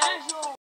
Beijo!